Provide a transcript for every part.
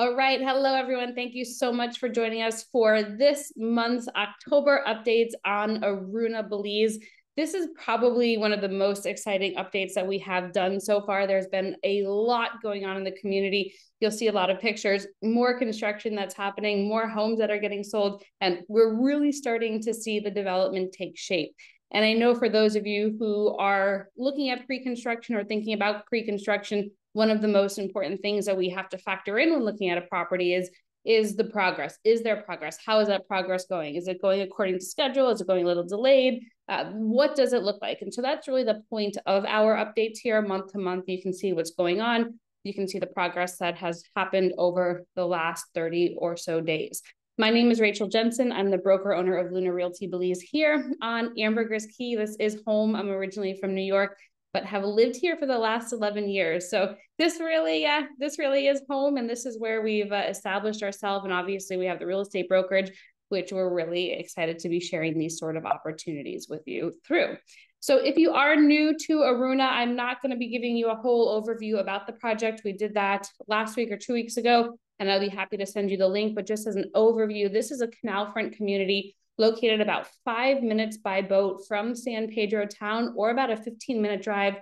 All right. Hello, everyone. Thank you so much for joining us for this month's October updates on Aruna Belize. This is probably one of the most exciting updates that we have done so far. There's been a lot going on in the community. You'll see a lot of pictures, more construction that's happening, more homes that are getting sold, and we're really starting to see the development take shape. And I know for those of you who are looking at pre-construction or thinking about pre-construction, one of the most important things that we have to factor in when looking at a property is is the progress. Is there progress? How is that progress going? Is it going according to schedule? Is it going a little delayed? Uh, what does it look like? And so that's really the point of our updates here month to month. You can see what's going on. You can see the progress that has happened over the last 30 or so days. My name is Rachel Jensen. I'm the broker owner of Luna Realty Belize here on Ambergris Caye. This is home. I'm originally from New York but have lived here for the last 11 years. So this really, yeah, this really is home. And this is where we've uh, established ourselves. And obviously we have the real estate brokerage, which we're really excited to be sharing these sort of opportunities with you through. So if you are new to Aruna, I'm not going to be giving you a whole overview about the project. We did that last week or two weeks ago, and I'll be happy to send you the link. But just as an overview, this is a canal front community located about five minutes by boat from San Pedro town or about a 15 minute drive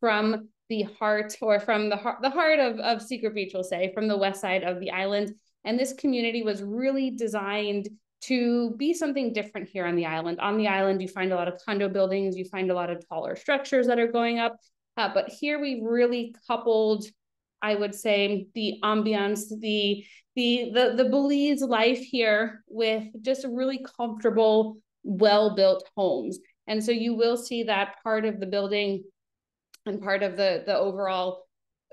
from the heart or from the heart, the heart of, of Secret Beach, we'll say, from the west side of the island. And this community was really designed to be something different here on the island. On the island, you find a lot of condo buildings, you find a lot of taller structures that are going up. Uh, but here we really coupled I would say the ambiance, the the the the Belize life here with just really comfortable, well-built homes. And so you will see that part of the building and part of the the overall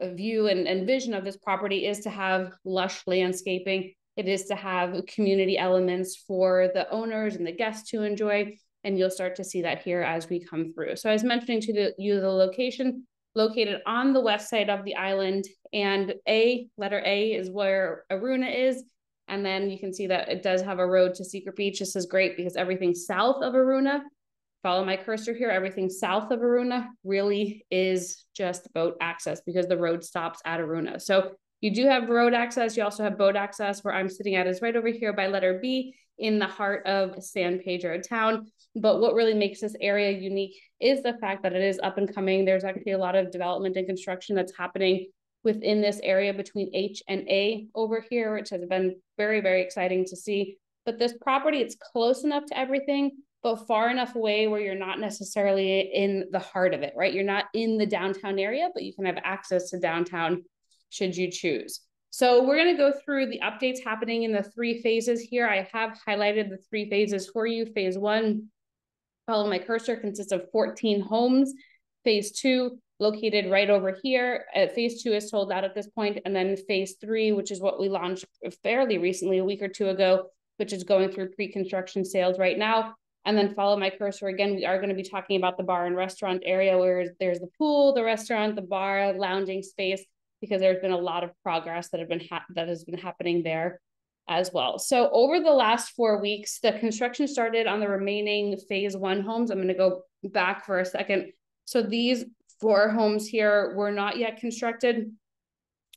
view and, and vision of this property is to have lush landscaping. It is to have community elements for the owners and the guests to enjoy. And you'll start to see that here as we come through. So I was mentioning to the, you the location located on the west side of the island. And A, letter A is where Aruna is. And then you can see that it does have a road to Secret Beach. This is great because everything south of Aruna, follow my cursor here, everything south of Aruna really is just boat access because the road stops at Aruna. So you do have road access. You also have boat access where I'm sitting at is right over here by letter B in the heart of San Pedro town. But what really makes this area unique is the fact that it is up and coming. There's actually a lot of development and construction that's happening within this area between H and A over here, which has been very, very exciting to see. But this property, it's close enough to everything, but far enough away where you're not necessarily in the heart of it, right? You're not in the downtown area, but you can have access to downtown should you choose. So we're going to go through the updates happening in the three phases here. I have highlighted the three phases for you. Phase one, follow my cursor, consists of 14 homes. Phase two, located right over here. Uh, phase two is sold out at this point. And then phase three, which is what we launched fairly recently, a week or two ago, which is going through pre-construction sales right now. And then follow my cursor again. We are going to be talking about the bar and restaurant area where there's the pool, the restaurant, the bar, lounging space, because there's been a lot of progress that have been that has been happening there as well. So over the last four weeks, the construction started on the remaining phase one homes. I'm going to go back for a second. So these four homes here were not yet constructed.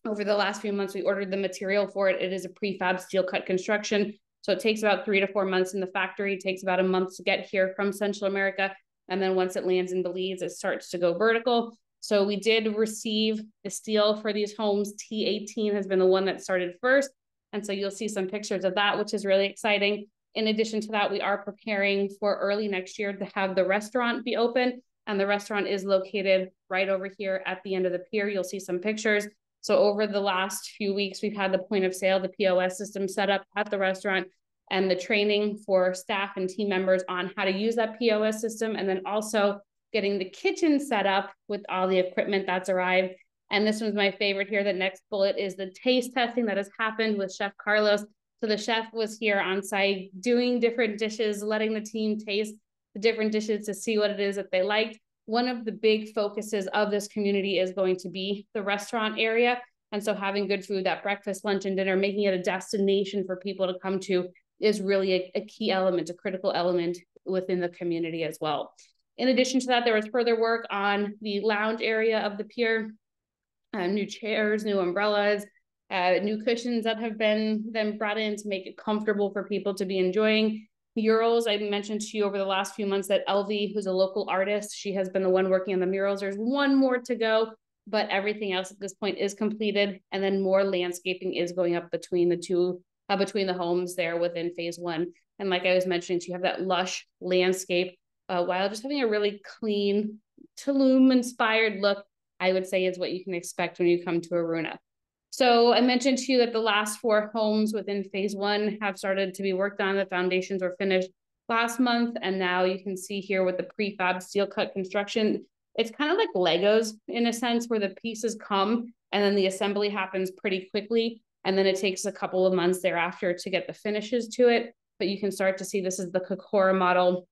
Over the last few months, we ordered the material for it. It is a prefab steel cut construction. So it takes about three to four months in the factory. It takes about a month to get here from Central America. And then once it lands in Belize, it starts to go vertical. So we did receive the steel for these homes. T18 has been the one that started first. And so you'll see some pictures of that, which is really exciting. In addition to that, we are preparing for early next year to have the restaurant be open. And the restaurant is located right over here at the end of the pier. You'll see some pictures. So over the last few weeks, we've had the point of sale, the POS system set up at the restaurant and the training for staff and team members on how to use that POS system. And then also getting the kitchen set up with all the equipment that's arrived and this one's my favorite here. The next bullet is the taste testing that has happened with Chef Carlos. So the chef was here on site doing different dishes, letting the team taste the different dishes to see what it is that they liked. One of the big focuses of this community is going to be the restaurant area. And so having good food at breakfast, lunch, and dinner, making it a destination for people to come to is really a, a key element, a critical element within the community as well. In addition to that, there was further work on the lounge area of the pier uh, new chairs, new umbrellas, uh, new cushions that have been then brought in to make it comfortable for people to be enjoying. Murals, I mentioned to you over the last few months that Elvie, who's a local artist, she has been the one working on the murals. There's one more to go, but everything else at this point is completed. And then more landscaping is going up between the two, uh, between the homes there within phase one. And like I was mentioning, so you have that lush landscape uh, while just having a really clean Tulum inspired look, I would say is what you can expect when you come to Aruna. So I mentioned to you that the last four homes within phase one have started to be worked on. The foundations were finished last month. And now you can see here with the prefab steel cut construction, it's kind of like Legos in a sense where the pieces come and then the assembly happens pretty quickly. And then it takes a couple of months thereafter to get the finishes to it. But you can start to see this is the Kokora model,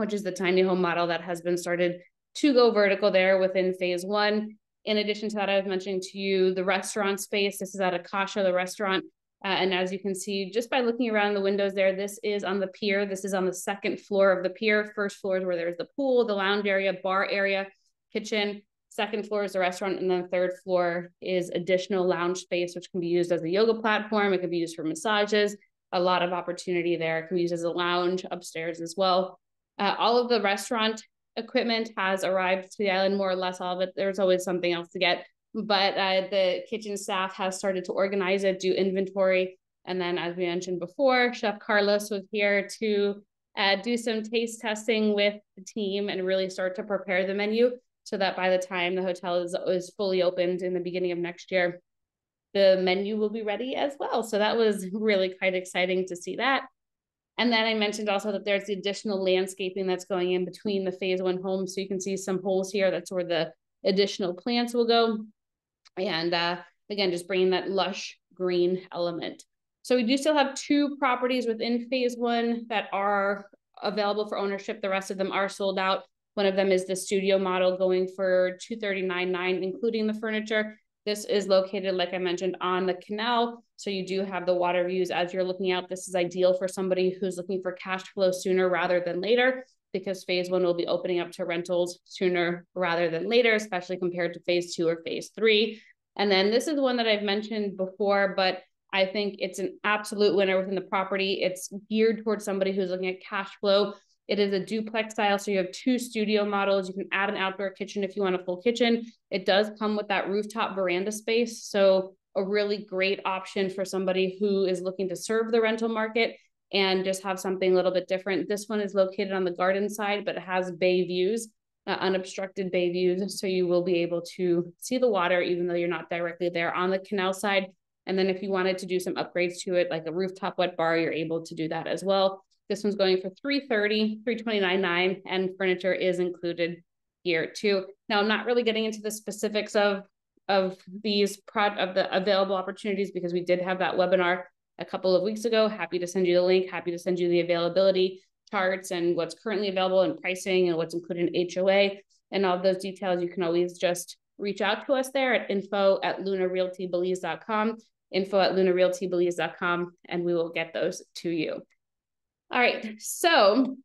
which is the tiny home model that has been started to go vertical there within phase one. In addition to that, I was mentioning to you the restaurant space. This is at Akasha, the restaurant. Uh, and as you can see, just by looking around the windows there, this is on the pier. This is on the second floor of the pier. First floor is where there's the pool, the lounge area, bar area, kitchen. Second floor is the restaurant. And then third floor is additional lounge space, which can be used as a yoga platform. It can be used for massages. A lot of opportunity there. It can be used as a lounge upstairs as well. Uh, all of the restaurant equipment has arrived to the island, more or less all of it. There's always something else to get, but uh, the kitchen staff has started to organize it, do inventory. And then, as we mentioned before, Chef Carlos was here to uh, do some taste testing with the team and really start to prepare the menu so that by the time the hotel is, is fully opened in the beginning of next year, the menu will be ready as well. So that was really quite exciting to see that. And then I mentioned also that there's the additional landscaping that's going in between the phase one homes. So you can see some holes here. That's where the additional plants will go. And uh, again, just bringing that lush green element. So we do still have two properties within phase one that are available for ownership. The rest of them are sold out. One of them is the studio model going for 239.9, including the furniture. This is located, like I mentioned, on the canal. So you do have the water views as you're looking out. This is ideal for somebody who's looking for cash flow sooner rather than later because phase one will be opening up to rentals sooner rather than later, especially compared to phase two or phase three. And then this is one that I've mentioned before, but I think it's an absolute winner within the property. It's geared towards somebody who's looking at cash flow it is a duplex style, so you have two studio models. You can add an outdoor kitchen if you want a full kitchen. It does come with that rooftop veranda space, so a really great option for somebody who is looking to serve the rental market and just have something a little bit different. This one is located on the garden side, but it has bay views, uh, unobstructed bay views, so you will be able to see the water even though you're not directly there on the canal side. And then if you wanted to do some upgrades to it, like a rooftop wet bar, you're able to do that as well. This one's going for 330, 329.9, and furniture is included here too. Now I'm not really getting into the specifics of of these prod of the available opportunities because we did have that webinar a couple of weeks ago. Happy to send you the link, happy to send you the availability charts and what's currently available and pricing and what's included in HOA and all those details. You can always just reach out to us there at info at lunarealtybelize.com, info at lunarealtybelize.com, and we will get those to you. All right, so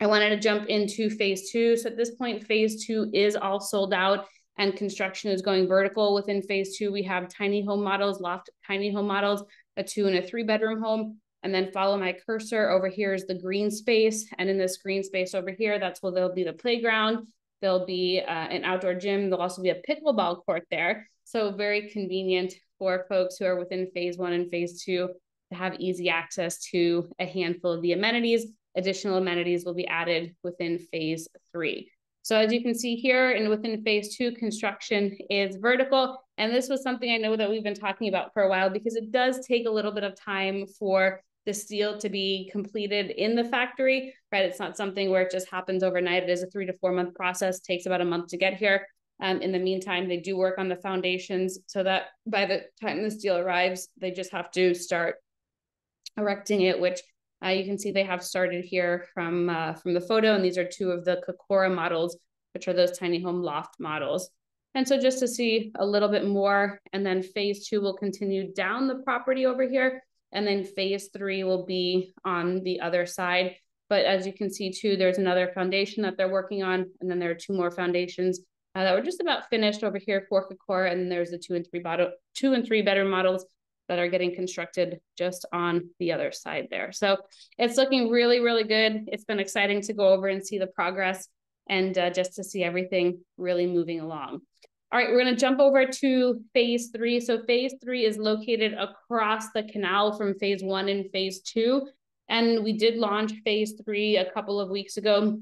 I wanted to jump into phase two. So at this point, phase two is all sold out and construction is going vertical. Within phase two, we have tiny home models, loft tiny home models, a two and a three bedroom home. And then follow my cursor over here is the green space. And in this green space over here, that's where there'll be the playground. There'll be uh, an outdoor gym. There'll also be a pickleball court there. So very convenient for folks who are within phase one and phase two to have easy access to a handful of the amenities. Additional amenities will be added within phase three. So as you can see here and within phase two, construction is vertical. And this was something I know that we've been talking about for a while because it does take a little bit of time for the steel to be completed in the factory, right? It's not something where it just happens overnight. It is a three to four month process, takes about a month to get here. Um, in the meantime, they do work on the foundations so that by the time the steel arrives, they just have to start erecting it, which uh, you can see they have started here from, uh, from the photo. And these are two of the Kokora models, which are those tiny home loft models. And so just to see a little bit more, and then phase two will continue down the property over here. And then phase three will be on the other side. But as you can see too, there's another foundation that they're working on. And then there are two more foundations uh, that were just about finished over here for Kokora, and then there's the two and three bottom, two and three bedroom models that are getting constructed just on the other side there. So it's looking really, really good. It's been exciting to go over and see the progress and uh, just to see everything really moving along. All right, we're going to jump over to phase three. So phase three is located across the canal from phase one and phase two. And we did launch phase three a couple of weeks ago.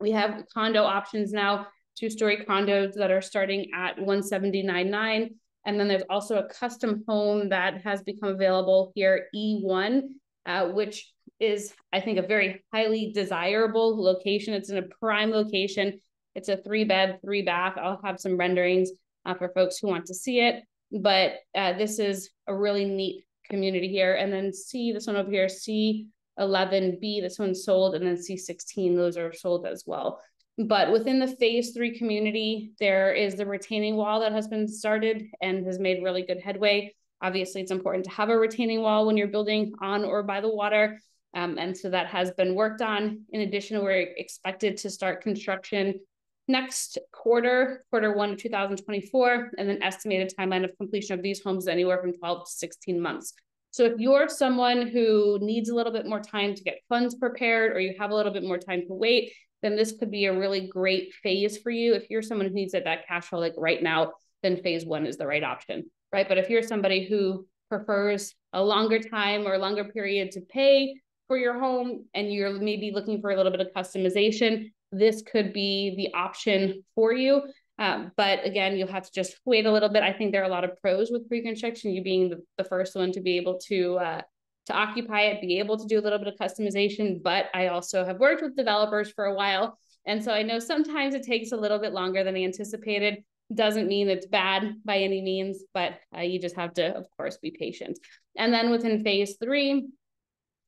We have condo options now, two-story condos that are starting at 179.9. And then there's also a custom home that has become available here, E1, uh, which is, I think, a very highly desirable location. It's in a prime location. It's a three bed, three bath. I'll have some renderings uh, for folks who want to see it. But uh, this is a really neat community here. And then C, this one over here, C11B, this one's sold, and then C16, those are sold as well. But within the phase three community, there is the retaining wall that has been started and has made really good headway. Obviously, it's important to have a retaining wall when you're building on or by the water. Um, and so that has been worked on. In addition, we're expected to start construction next quarter, quarter one of 2024, and then estimated timeline of completion of these homes anywhere from 12 to 16 months. So if you're someone who needs a little bit more time to get funds prepared or you have a little bit more time to wait, then this could be a really great phase for you. If you're someone who needs that cash flow like right now, then phase one is the right option, right? But if you're somebody who prefers a longer time or longer period to pay for your home and you're maybe looking for a little bit of customization, this could be the option for you. Um, but again, you'll have to just wait a little bit. I think there are a lot of pros with pre-construction, you being the, the first one to be able to uh, to occupy it, be able to do a little bit of customization. But I also have worked with developers for a while. And so I know sometimes it takes a little bit longer than anticipated. Doesn't mean it's bad by any means, but uh, you just have to, of course, be patient. And then within phase three,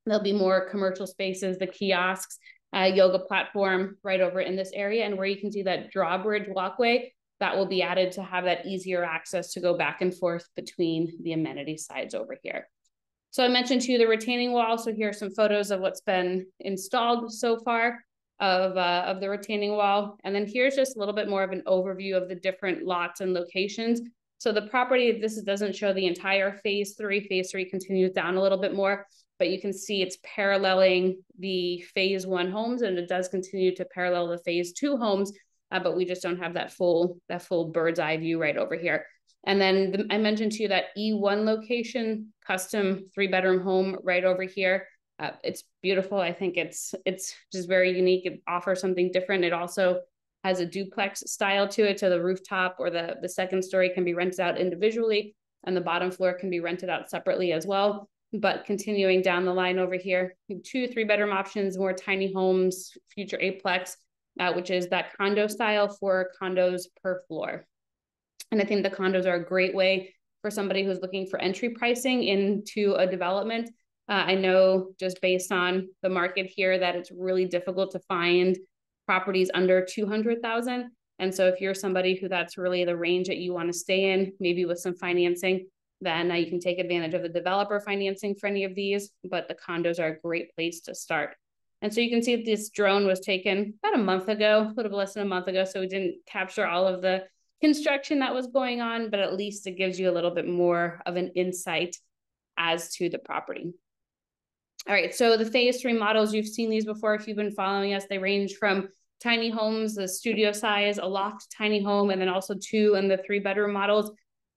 there'll be more commercial spaces, the kiosks, uh, yoga platform right over in this area and where you can see that drawbridge walkway that will be added to have that easier access to go back and forth between the amenity sides over here. So I mentioned to you the retaining wall. So here are some photos of what's been installed so far of, uh, of the retaining wall. And then here's just a little bit more of an overview of the different lots and locations. So the property, this doesn't show the entire phase three. Phase three continues down a little bit more, but you can see it's paralleling the phase one homes and it does continue to parallel the phase two homes, uh, but we just don't have that full, that full bird's eye view right over here. And then the, I mentioned to you that E1 location, custom three bedroom home right over here. Uh, it's beautiful. I think it's it's just very unique. It offers something different. It also has a duplex style to it. So the rooftop or the, the second story can be rented out individually and the bottom floor can be rented out separately as well. But continuing down the line over here, two three bedroom options, more tiny homes, future eightplex, uh, which is that condo style four condos per floor. And I think the condos are a great way for somebody who's looking for entry pricing into a development. Uh, I know just based on the market here that it's really difficult to find properties under 200,000. And so if you're somebody who that's really the range that you want to stay in, maybe with some financing, then uh, you can take advantage of the developer financing for any of these, but the condos are a great place to start. And so you can see this drone was taken about a month ago, a little less than a month ago. So we didn't capture all of the construction that was going on, but at least it gives you a little bit more of an insight as to the property. All right, so the phase three models, you've seen these before if you've been following us. They range from tiny homes, the studio size, a loft tiny home, and then also two and the three bedroom models.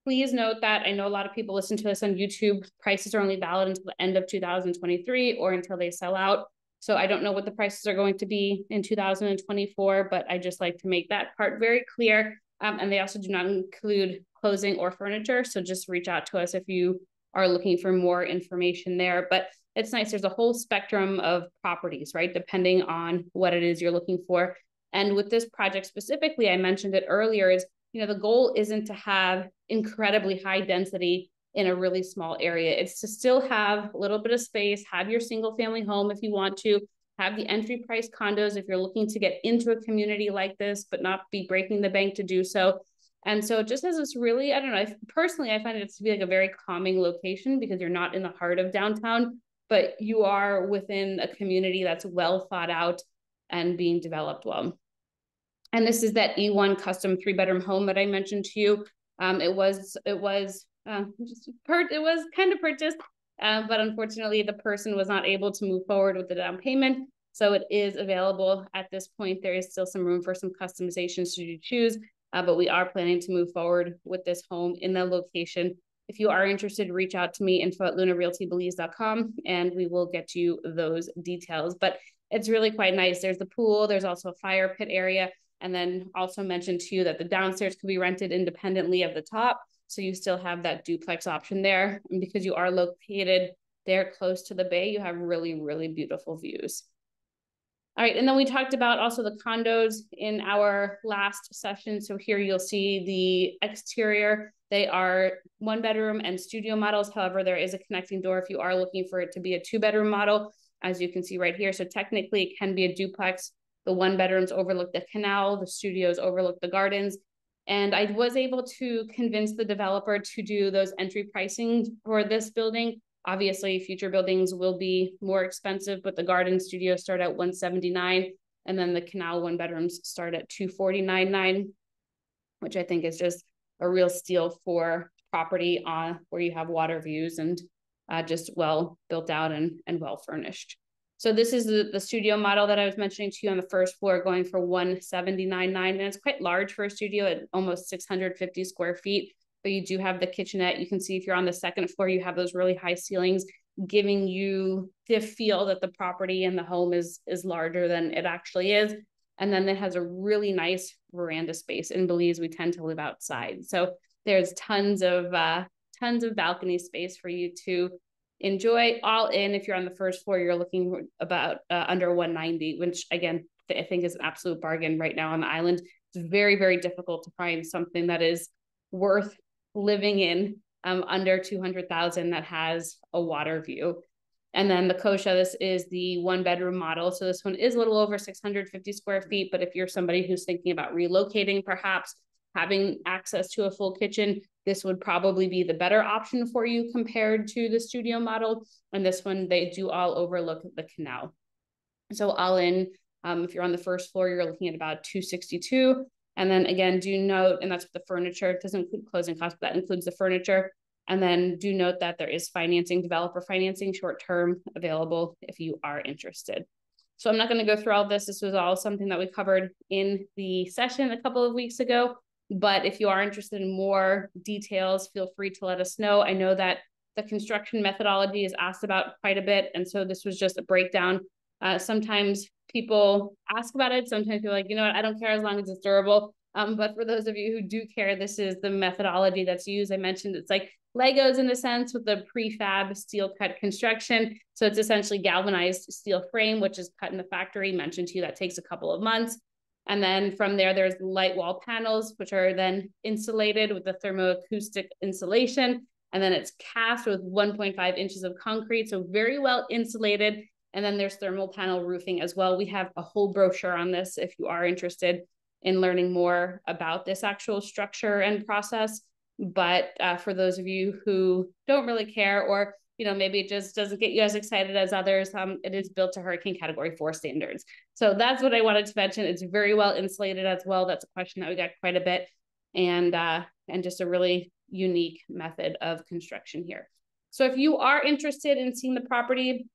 Please note that I know a lot of people listen to this on YouTube. Prices are only valid until the end of 2023 or until they sell out. So I don't know what the prices are going to be in 2024, but I just like to make that part very clear. Um, and they also do not include clothing or furniture. So just reach out to us if you are looking for more information there. But it's nice. There's a whole spectrum of properties, right? Depending on what it is you're looking for. And with this project specifically, I mentioned it earlier, is you know, the goal isn't to have incredibly high density in a really small area. It's to still have a little bit of space, have your single family home if you want to, have the entry price condos if you're looking to get into a community like this, but not be breaking the bank to do so. And so it just has this really, I don't know, I, personally, I find it to be like a very calming location because you're not in the heart of downtown, but you are within a community that's well thought out and being developed well. And this is that E1 custom three bedroom home that I mentioned to you. Um, it was, it was, uh, just per it was kind of purchased, uh, but unfortunately the person was not able to move forward with the down payment. So it is available at this point. There is still some room for some customizations to choose, uh, but we are planning to move forward with this home in the location. If you are interested, reach out to me, info at lunarealtybelize.com, and we will get you those details. But it's really quite nice. There's the pool, there's also a fire pit area, and then also mentioned to you that the downstairs can be rented independently of the top. So you still have that duplex option there. And because you are located there close to the bay, you have really, really beautiful views. All right, and then we talked about also the condos in our last session. So here you'll see the exterior. They are one bedroom and studio models. However, there is a connecting door if you are looking for it to be a two bedroom model, as you can see right here. So technically it can be a duplex. The one bedrooms overlook the canal, the studios overlook the gardens. And I was able to convince the developer to do those entry pricing for this building Obviously, future buildings will be more expensive, but the garden studios start at 179 and then the canal one bedrooms start at 249.9, which I think is just a real steal for property on where you have water views and uh, just well built out and, and well furnished. So this is the, the studio model that I was mentioning to you on the first floor going for 179.9 and it's quite large for a studio at almost 650 square feet but you do have the kitchenette. You can see if you're on the second floor, you have those really high ceilings, giving you the feel that the property and the home is is larger than it actually is. And then it has a really nice veranda space. In Belize, we tend to live outside, so there's tons of uh, tons of balcony space for you to enjoy. All in, if you're on the first floor, you're looking about uh, under 190, which again I think is an absolute bargain right now on the island. It's very very difficult to find something that is worth living in um, under 200,000 that has a water view. And then the Kosha, this is the one bedroom model. So this one is a little over 650 square feet. But if you're somebody who's thinking about relocating, perhaps having access to a full kitchen, this would probably be the better option for you compared to the studio model. And this one, they do all overlook the canal. So all in, um, if you're on the first floor, you're looking at about 262. And then again, do note, and that's the furniture, it doesn't include closing costs, but that includes the furniture. And then do note that there is financing, developer financing, short term available if you are interested. So I'm not going to go through all this. This was all something that we covered in the session a couple of weeks ago. But if you are interested in more details, feel free to let us know. I know that the construction methodology is asked about quite a bit. And so this was just a breakdown. Uh, sometimes people ask about it. Sometimes you're like, you know what, I don't care as long as it's durable. Um, but for those of you who do care, this is the methodology that's used. I mentioned it's like Legos in a sense with the prefab steel cut construction. So it's essentially galvanized steel frame, which is cut in the factory. Mentioned to you that takes a couple of months. And then from there, there's light wall panels, which are then insulated with the thermoacoustic insulation. And then it's cast with 1.5 inches of concrete. So very well insulated and then there's thermal panel roofing as well. We have a whole brochure on this if you are interested in learning more about this actual structure and process. But uh, for those of you who don't really care, or you know maybe it just doesn't get you as excited as others, um, it is built to hurricane category four standards. So that's what I wanted to mention. It's very well insulated as well. That's a question that we got quite a bit, and uh, and just a really unique method of construction here. So if you are interested in seeing the property,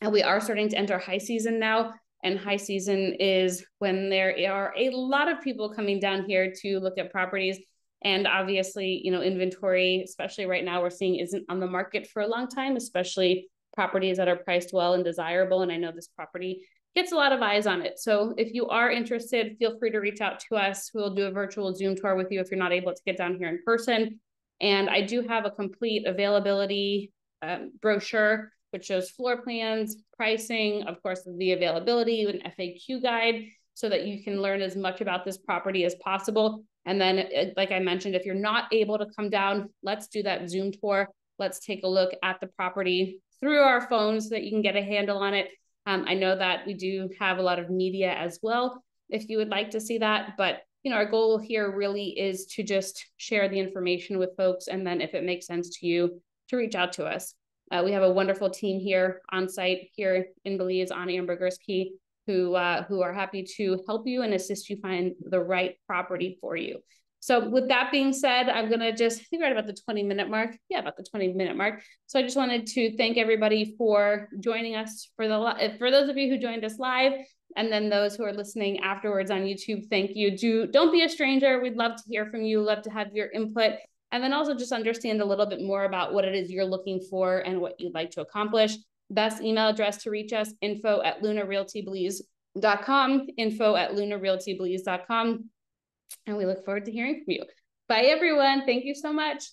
and we are starting to enter high season now. And high season is when there are a lot of people coming down here to look at properties. And obviously, you know, inventory, especially right now, we're seeing isn't on the market for a long time, especially properties that are priced well and desirable. And I know this property gets a lot of eyes on it. So if you are interested, feel free to reach out to us. We'll do a virtual Zoom tour with you if you're not able to get down here in person. And I do have a complete availability um, brochure which shows floor plans, pricing, of course, the availability, an FAQ guide, so that you can learn as much about this property as possible. And then, uh, like I mentioned, if you're not able to come down, let's do that Zoom tour. Let's take a look at the property through our phones so that you can get a handle on it. Um, I know that we do have a lot of media as well, if you would like to see that. But you know, our goal here really is to just share the information with folks, and then if it makes sense to you, to reach out to us. Uh, we have a wonderful team here on site here in Belize on Ambergris Caye who uh, who are happy to help you and assist you find the right property for you. So with that being said, I'm gonna just think right about the 20 minute mark. Yeah, about the 20 minute mark. So I just wanted to thank everybody for joining us for the for those of you who joined us live and then those who are listening afterwards on YouTube, thank you. Do don't be a stranger. We'd love to hear from you, love to have your input. And then also just understand a little bit more about what it is you're looking for and what you'd like to accomplish. Best email address to reach us, info at lunarealtybelize.com, info at lunarealtybelize.com. And we look forward to hearing from you. Bye, everyone. Thank you so much.